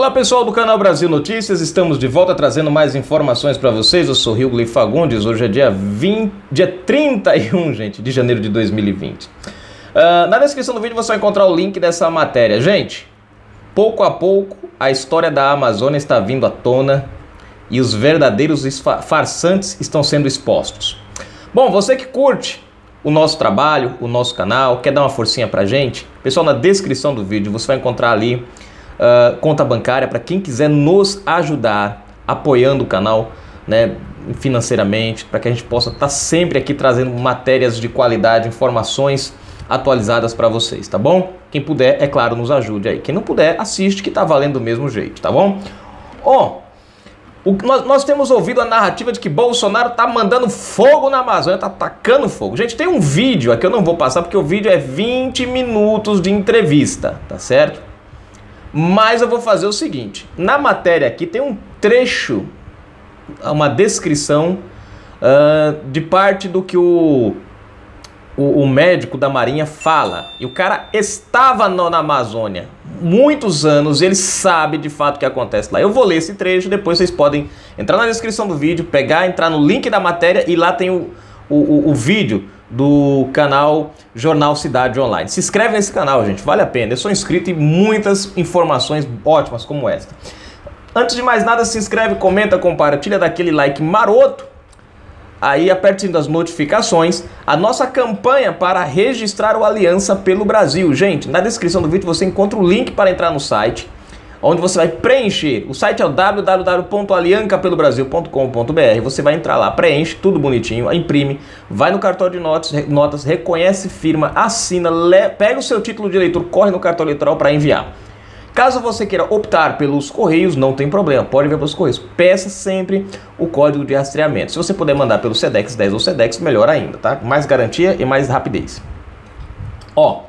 Olá pessoal do canal Brasil Notícias, estamos de volta trazendo mais informações para vocês. Eu sou Rio Fagundes, hoje é dia, 20, dia 31 gente, de janeiro de 2020. Uh, ah, na descrição do vídeo você vai encontrar o link dessa matéria. Gente, pouco a pouco a história da Amazônia está vindo à tona e os verdadeiros farsantes estão sendo expostos. Bom, você que curte o nosso trabalho, o nosso canal, quer dar uma forcinha pra gente? Pessoal, na descrição do vídeo você vai encontrar ali uh, conta bancária para quem quiser nos ajudar apoiando o canal né, financeiramente, para que a gente possa estar tá sempre aqui trazendo matérias de qualidade, informações atualizadas para vocês, tá bom? Quem puder, é claro, nos ajude aí. Quem não puder, assiste que tá valendo do mesmo jeito, tá bom? Ó, oh, nós, nós, temos ouvido a narrativa de que Bolsonaro tá mandando fogo na Amazônia, tá atacando fogo. Gente, tem um vídeo aqui, eu não vou passar porque o vídeo é 20 minutos de entrevista, tá certo? Mas eu vou fazer o seguinte: na matéria aqui tem um trecho, uma descrição uh, de parte do que o, o, o, médico da Marinha fala. E o cara estava no, na Amazônia muitos anos, ele sabe de fato o que acontece lá. Eu vou ler esse trecho, depois vocês podem entrar na descrição do vídeo, pegar, entrar no link da matéria e lá tem o, o, o, o vídeo do canal Jornal Cidade Online. Se inscreve nesse canal, gente, vale a pena. Eu sou inscrito e muitas informações ótimas como esta. Antes de mais nada, se inscreve, comenta, compartilha, daquele like maroto. Aí aperte as notificações. A nossa campanha para registrar o Aliança pelo Brasil. Gente, na descrição do vídeo você encontra o link para entrar no site onde você vai preencher. O site é o www.aliancapelobrasil.com.br. Você vai entrar lá, preenche tudo bonitinho, imprime, vai no cartório de notas, notas reconhece firma, assina, pega o seu título de eleitor, corre no cartão eleitoral para enviar. Caso você queira optar pelos correios, não tem problema, pode ver pelos correios. Peça sempre o código de rastreamento. Se você puder mandar pelo SEDEX 10 ou SEDEX, melhor ainda, tá? Mais garantia e mais rapidez. Ó,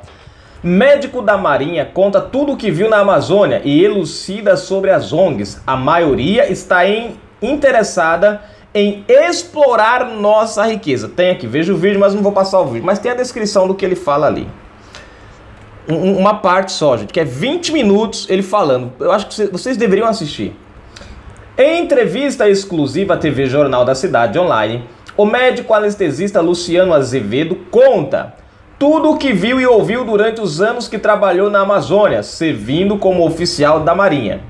Médico da Marinha conta tudo o que viu na Amazônia e elucida sobre as ONGs. A maioria está em, interessada em explorar nossa riqueza. Tem aqui, veja o vídeo, mas não vou passar o vídeo. Mas tem a descrição do que ele fala ali. Um, uma parte só, gente, que é 20 minutos ele falando. Eu acho que vocês deveriam assistir. Em entrevista exclusiva à TV Jornal da Cidade Online, o médico anestesista Luciano Azevedo conta tudo o que viu e ouviu durante os anos que trabalhou na Amazônia, servindo como oficial da Marinha.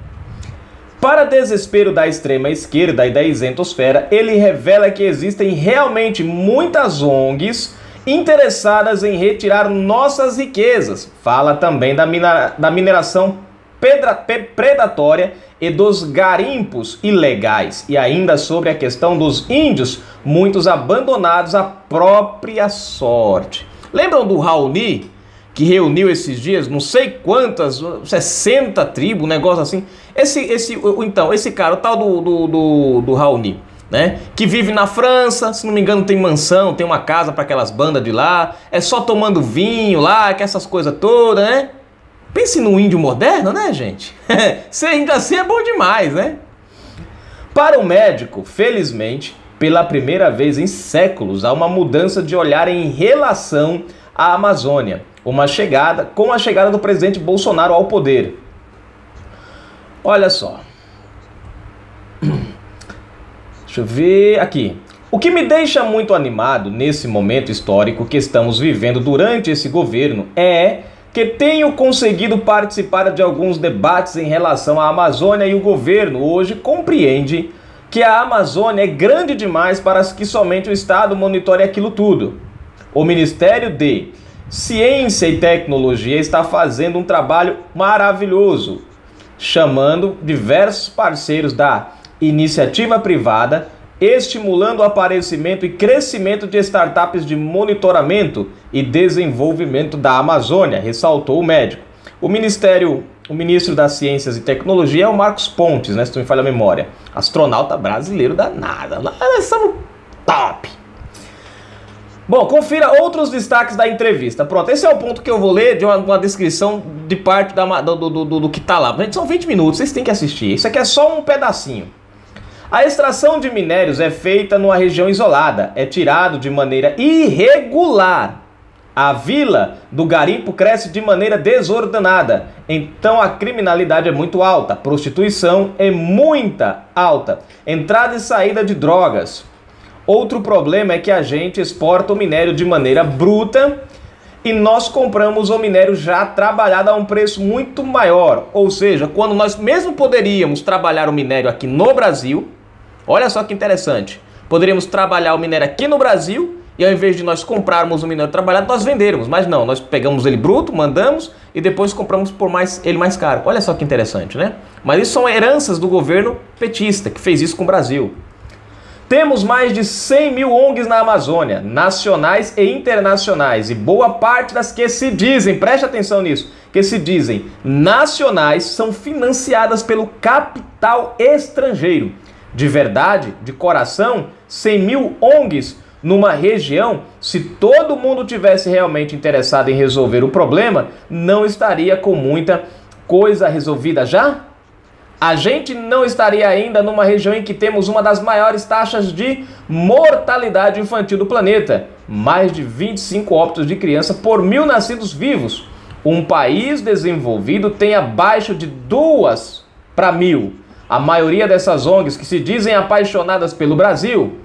Para desespero da extrema esquerda e da isentosfera, ele revela que existem realmente muitas ONGs interessadas em retirar nossas riquezas. Fala também da, minera da mineração pedra predatória e dos garimpos ilegais, e ainda sobre a questão dos índios, muitos abandonados à própria sorte. Lembram do Raoni, que reuniu esses dias, não sei quantas, 60 tribos, um negócio assim? Esse, esse, então, esse cara, o tal do, do, do, do Raoni, né? Que vive na França, se não me engano, tem mansão, tem uma casa para aquelas bandas de lá, é só tomando vinho lá, que essas coisas todas, né? Pense no índio moderno, né, gente? Ser índio assim é bom demais, né? Para o médico, felizmente, pela primeira vez em séculos, há uma mudança de olhar em relação à Amazônia, uma chegada com a chegada do presidente Bolsonaro ao poder. Olha só. Deixa eu ver aqui. O que me deixa muito animado nesse momento histórico que estamos vivendo durante esse governo é que tenho conseguido participar de alguns debates em relação à Amazônia e o governo hoje compreende que a Amazônia é grande demais para que somente o Estado monitore aquilo tudo. O Ministério de Ciência e Tecnologia está fazendo um trabalho maravilhoso, chamando diversos parceiros da iniciativa privada, estimulando o aparecimento e crescimento de startups de monitoramento e desenvolvimento da Amazônia, ressaltou o médico. O Ministério o ministro das Ciências e Tecnologia é o Marcos Pontes, né? Se tu me falha a memória. Astronauta brasileiro danada. Nós somos top. Bom, confira outros destaques da entrevista. Pronto, esse é o ponto que eu vou ler de uma, uma descrição de parte da, do, do, do, do, que tá lá. Gente, são 20 minutos, vocês têm que assistir. Isso aqui é só um pedacinho. A extração de minérios é feita numa região isolada. É tirado de maneira irregular A vila do garimpo cresce de maneira desordenada, então a criminalidade é muito alta, a prostituição é muita alta, entrada e saída de drogas. Outro problema é que a gente exporta o minério de maneira bruta e nós compramos o minério já trabalhado a um preço muito maior. Ou seja, quando nós mesmo poderíamos trabalhar o minério aqui no Brasil, olha só que interessante, poderíamos trabalhar o minério aqui no Brasil e ao invés de nós comprarmos o minério trabalhado, nós vendermos. Mas não, nós pegamos ele bruto, mandamos e depois compramos por mais ele mais caro. Olha só que interessante, né? Mas isso são heranças do governo petista que fez isso com o Brasil. Temos mais de 100 mil ONGs na Amazônia, nacionais e internacionais, e boa parte das que se dizem, preste atenção nisso, que se dizem nacionais são financiadas pelo capital estrangeiro. De verdade, de coração, 100 mil ONGs numa região, se todo mundo tivesse realmente interessado em resolver o problema, não estaria com muita coisa resolvida já? A gente não estaria ainda numa região em que temos uma das maiores taxas de mortalidade infantil do planeta, mais de 25 óbitos de criança por mil nascidos vivos. Um país desenvolvido tem abaixo de duas para mil. A maioria dessas ONGs que se dizem apaixonadas pelo Brasil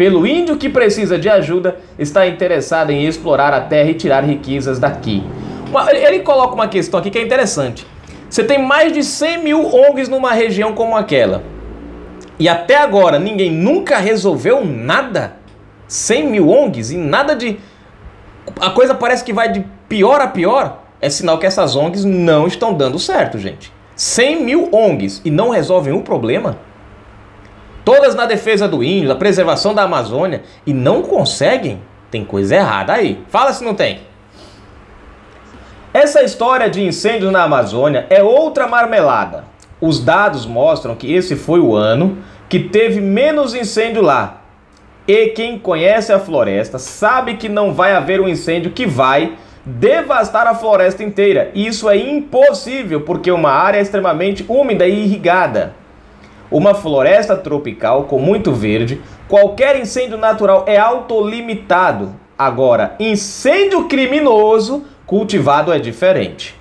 pelo índio que precisa de ajuda, está interessado em explorar a terra e tirar riquezas daqui. Ele coloca uma questão aqui que é interessante. Você tem mais de 100 mil ONGs numa região como aquela. E até agora ninguém nunca resolveu nada? 100 mil ONGs e nada de. A coisa parece que vai de pior a pior. É sinal que essas ONGs não estão dando certo, gente. 100 mil ONGs e não resolvem o problema? Todas na defesa do índio, da preservação da Amazônia e não conseguem, tem coisa errada aí. Fala se não tem. Essa história de incêndios na Amazônia é outra marmelada. Os dados mostram que esse foi o ano que teve menos incêndio lá. E quem conhece a floresta sabe que não vai haver um incêndio que vai devastar a floresta inteira. Isso é impossível porque uma área é extremamente úmida e irrigada uma floresta tropical com muito verde, qualquer incêndio natural é autolimitado. Agora, incêndio criminoso cultivado é diferente.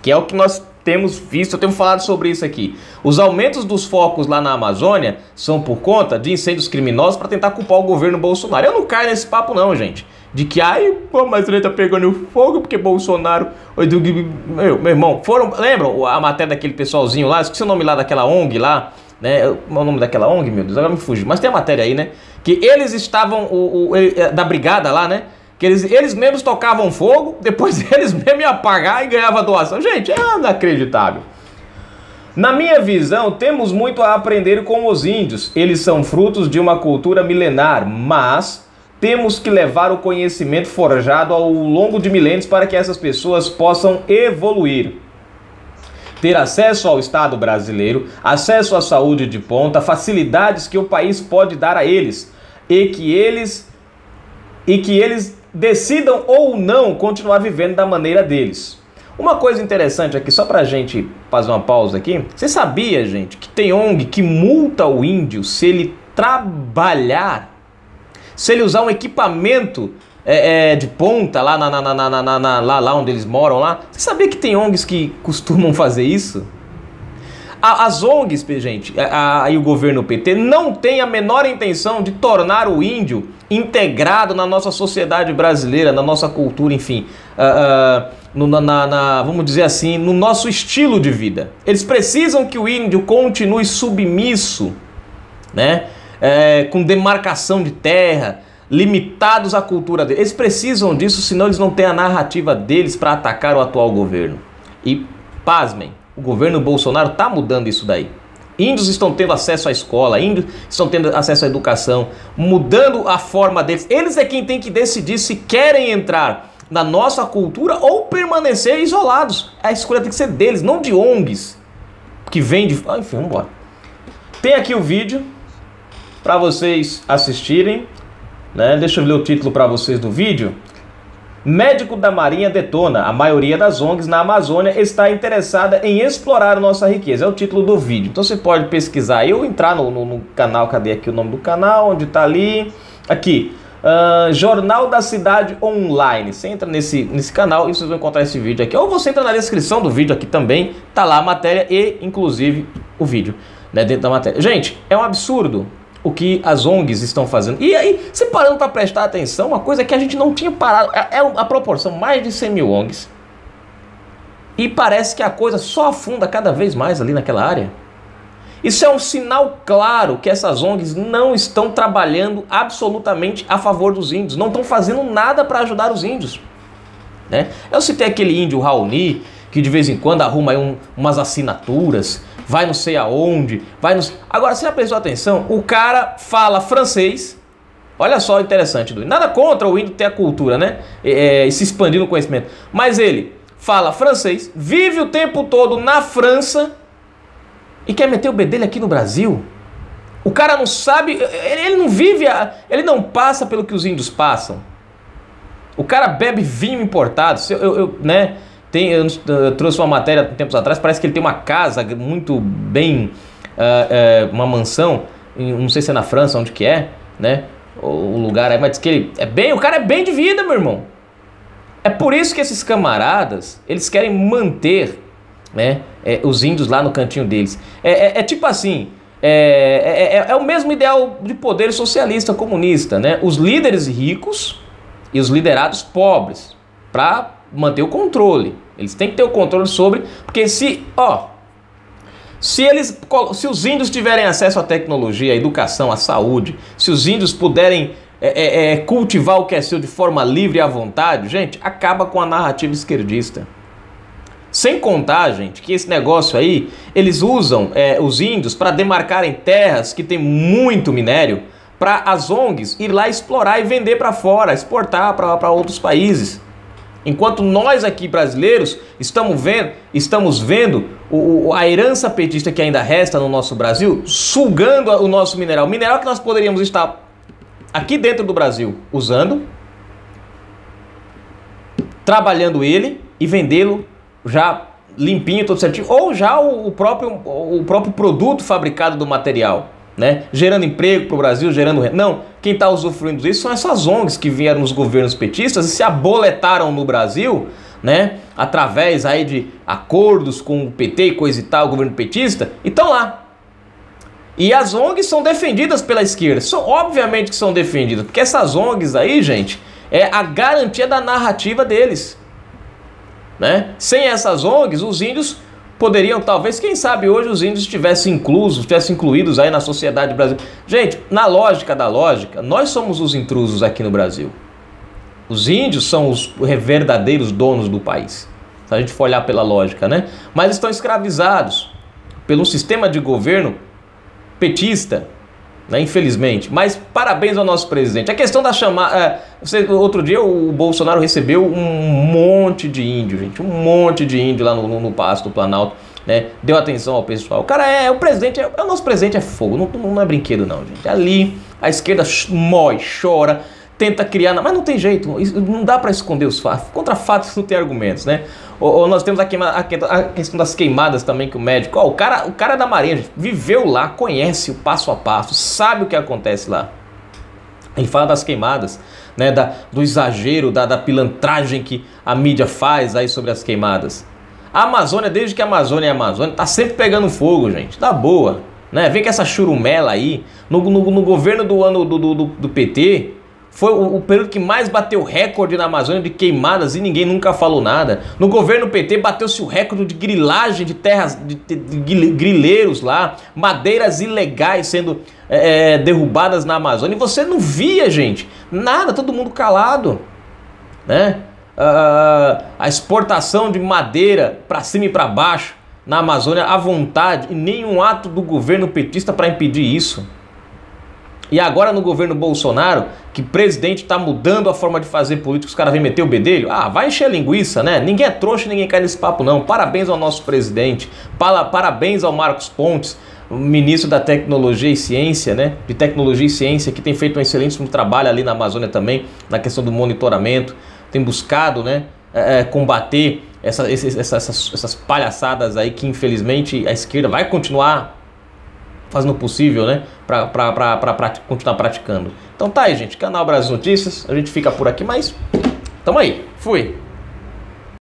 Que é o que nós temos visto, eu tenho falado sobre isso aqui. Os aumentos dos focos lá na Amazônia são por conta de incêndios criminosos para tentar culpar o governo Bolsonaro. Eu não caio nesse papo não, gente. De que, ai, pô, a Amazônia tá pegando fogo porque Bolsonaro... Meu, meu irmão, foram... Lembram a matéria daquele pessoalzinho lá? Esqueci o nome lá daquela ONG lá né? O nome daquela ONG, meu Deus, agora me fugiu. Mas tem a matéria aí, né? Que eles estavam, o, o, é, da brigada lá, né? Que eles, eles mesmos tocavam fogo, depois eles mesmos iam apagar e ganhavam doação. Gente, é inacreditável. Na minha visão, temos muito a aprender com os índios. Eles são frutos de uma cultura milenar, mas temos que levar o conhecimento forjado ao longo de milênios para que essas pessoas possam evoluir ter acesso ao Estado brasileiro, acesso à saúde de ponta, facilidades que o país pode dar a eles e que eles e que eles decidam ou não continuar vivendo da maneira deles. Uma coisa interessante aqui, só para a gente fazer uma pausa aqui, você sabia, gente, que tem ONG que multa o índio se ele trabalhar, se ele usar um equipamento é, é, de ponta lá, na, na, na, lá, lá onde eles moram lá. Você sabia que tem ONGs que costumam fazer isso? As ONGs, gente, e o governo PT não tem a menor intenção de tornar o índio integrado na nossa sociedade brasileira, na nossa cultura, enfim, uh, uh, no, na, na, vamos dizer assim, no nosso estilo de vida. Eles precisam que o índio continue submisso, né? É, com demarcação de terra, limitados à cultura deles. Eles precisam disso, senão eles não têm a narrativa deles para atacar o atual governo. E, pasmem, o governo Bolsonaro está mudando isso daí. Índios estão tendo acesso à escola, índios estão tendo acesso à educação, mudando a forma deles. Eles é quem tem que decidir se querem entrar na nossa cultura ou permanecer isolados. A escolha tem que ser deles, não de ONGs que vem de. Ah, enfim, vamos embora. Tem aqui o vídeo para vocês assistirem. Né? Deixa eu ler o título para vocês do vídeo. Médico da Marinha detona. A maioria das ONGs na Amazônia está interessada em explorar nossa riqueza. É o título do vídeo. Então você pode pesquisar aí ou entrar no, no, no canal. Cadê aqui o nome do canal? Onde está ali? Aqui. Uh, Jornal da Cidade Online. Você entra nesse, nesse canal e vocês vão encontrar esse vídeo aqui. Ou você entra na descrição do vídeo aqui também, tá lá a matéria e, inclusive, o vídeo né, dentro da matéria. Gente, é um absurdo o que as ONGs estão fazendo. E aí, você parando para prestar atenção, uma coisa que a gente não tinha parado, é, é a proporção, mais de 100 mil ONGs. E parece que a coisa só afunda cada vez mais ali naquela área. Isso é um sinal claro que essas ONGs não estão trabalhando absolutamente a favor dos índios, não estão fazendo nada para ajudar os índios. Né? Eu citei aquele índio Raoni, que de vez em quando arruma um, umas assinaturas, vai não sei aonde, vai no... Agora, você já prestou atenção? O cara fala francês, olha só interessante, nada contra o índio ter a cultura, né? É, e se expandir no conhecimento, mas ele fala francês, vive o tempo todo na França e quer meter o B dele aqui no Brasil? O cara não sabe, ele não vive, ele não passa pelo que os índios passam. O cara bebe vinho importado, eu, eu, eu né? Tem, eu, eu, trouxe uma matéria tempos atrás, parece que ele tem uma casa muito bem, uh, uh, uma mansão, em, não sei se é na França, onde que é, né? O, o lugar aí, mas diz que ele é bem, o cara é bem de vida, meu irmão. É por isso que esses camaradas, eles querem manter né, é, os índios lá no cantinho deles. É, é, é tipo assim, é, é, é, é, o mesmo ideal de poder socialista, comunista, né? Os líderes ricos e os liderados pobres, para manter o controle. Eles têm que ter o controle sobre, porque se, ó, se eles, se os índios tiverem acesso à tecnologia, à educação, à saúde, se os índios puderem é, é, é, cultivar o que é seu de forma livre e à vontade, gente, acaba com a narrativa esquerdista. Sem contar, gente, que esse negócio aí, eles usam é, os índios para demarcarem terras que tem muito minério para as ONGs ir lá explorar e vender para fora, exportar para outros países. Enquanto nós aqui brasileiros estamos vendo, estamos vendo o, a herança petista que ainda resta no nosso Brasil sugando o nosso mineral. Mineral que nós poderíamos estar aqui dentro do Brasil usando, trabalhando ele e vendê-lo já limpinho, todo certinho, ou já o, próprio, o próprio produto fabricado do material, né? Gerando emprego para o Brasil, gerando renda. Não, quem está usufruindo disso são essas ONGs que vieram nos governos petistas e se aboletaram no Brasil, né? Através aí de acordos com o PT e coisa e tal, o governo petista, e estão lá e as ONGs são defendidas pela esquerda. São, obviamente que são defendidas, porque essas ONGs aí, gente, é a garantia da narrativa deles. Né? Sem essas ONGs, os índios poderiam, talvez, quem sabe hoje os índios estivessem inclusos, estivessem incluídos aí na sociedade brasileira. Gente, na lógica da lógica, nós somos os intrusos aqui no Brasil. Os índios são os verdadeiros donos do país. Se a gente for olhar pela lógica, né? Mas estão escravizados pelo sistema de governo petista, né, infelizmente. Mas parabéns ao nosso presidente. A questão da chamada. É, outro dia o Bolsonaro recebeu um monte de índio, gente. Um monte de índio lá no, no, no Pasto do Planalto. Né, deu atenção ao pessoal. O cara é, o presidente, é, o nosso presidente é fogo, não, não é brinquedo não, gente. Ali a esquerda mói, chora, tenta criar, mas não tem jeito, não dá para esconder os fatos. Contra fatos não tem argumentos, né? Ou, ou nós temos a, queima, a, questão das queimadas também que o médico, ó, o cara, o cara é da Marinha viveu lá, conhece o passo a passo, sabe o que acontece lá. Ele fala das queimadas, né, da, do exagero, da, da pilantragem que a mídia faz aí sobre as queimadas. A Amazônia, desde que a Amazônia é a Amazônia, tá sempre pegando fogo, gente. Tá boa. Né? Vem com essa churumela aí. No, no, no governo do ano do, do, do PT, foi o, o, período que mais bateu recorde na Amazônia de queimadas e ninguém nunca falou nada. No governo PT bateu-se o recorde de grilagem de terras, de, de, de grileiros lá, madeiras ilegais sendo é, é, derrubadas na Amazônia. E você não via, gente, nada, todo mundo calado, né? Uh, a exportação de madeira para cima e para baixo na Amazônia à vontade e nenhum ato do governo petista para impedir isso. E agora no governo Bolsonaro, que presidente está mudando a forma de fazer política, os caras vêm meter o bedelho? Ah, vai encher a linguiça, né? Ninguém é trouxa, ninguém cai nesse papo não. Parabéns ao nosso presidente, parabéns ao Marcos Pontes, ministro da Tecnologia e Ciência, né? De Tecnologia e Ciência, que tem feito um excelente trabalho ali na Amazônia também, na questão do monitoramento, tem buscado, né? É, é combater essa, essas, essas, essas palhaçadas aí que infelizmente a esquerda vai continuar fazendo o possível, né, para continuar praticando. Então tá aí, gente. Canal Brasil Notícias. A gente fica por aqui, mas tamo aí. Fui.